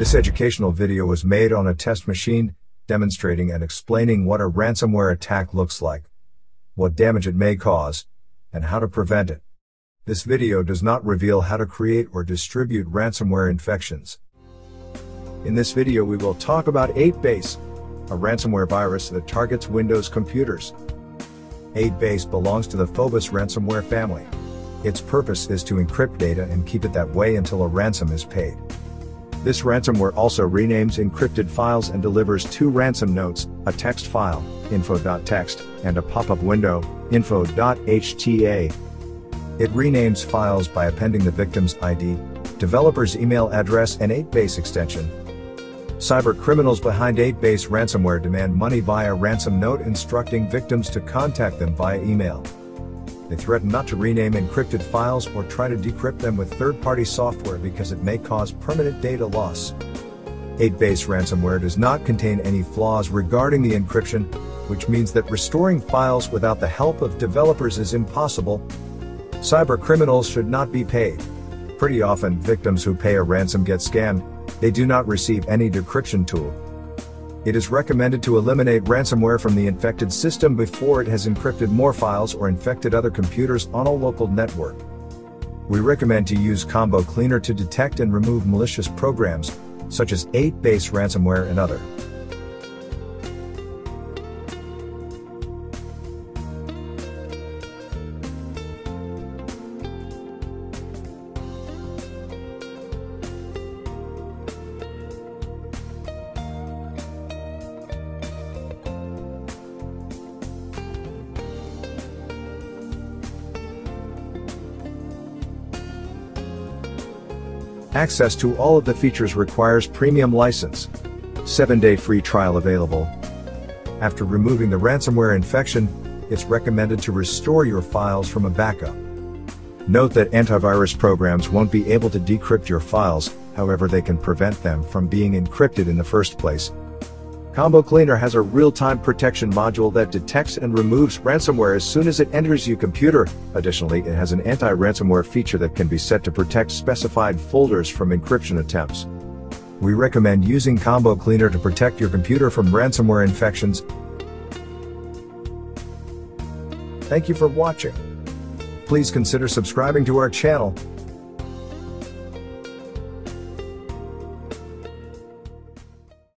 This educational video was made on a test machine, demonstrating and explaining what a ransomware attack looks like, what damage it may cause, and how to prevent it. This video does not reveal how to create or distribute ransomware infections. In this video we will talk about 8base, a ransomware virus that targets Windows computers. 8base belongs to the Phobos ransomware family. Its purpose is to encrypt data and keep it that way until a ransom is paid. This ransomware also renames encrypted files and delivers two ransom notes, a text file, info.txt, and a pop-up window, info.hta. It renames files by appending the victim's ID, developer's email address and 8base extension, Cyber criminals behind 8base ransomware demand money via ransom note instructing victims to contact them via email. They threaten not to rename encrypted files or try to decrypt them with third-party software because it may cause permanent data loss. 8base ransomware does not contain any flaws regarding the encryption, which means that restoring files without the help of developers is impossible. Cyber criminals should not be paid. Pretty often, victims who pay a ransom get scammed, they do not receive any decryption tool. It is recommended to eliminate ransomware from the infected system before it has encrypted more files or infected other computers on a local network. We recommend to use Combo Cleaner to detect and remove malicious programs, such as 8-base ransomware and other. Access to all of the features requires premium license. 7-day free trial available. After removing the ransomware infection, it's recommended to restore your files from a backup. Note that antivirus programs won't be able to decrypt your files, however they can prevent them from being encrypted in the first place, Combo Cleaner has a real-time protection module that detects and removes ransomware as soon as it enters your computer. Additionally, it has an anti-ransomware feature that can be set to protect specified folders from encryption attempts. We recommend using Combo Cleaner to protect your computer from ransomware infections. Thank you for watching. Please consider subscribing to our channel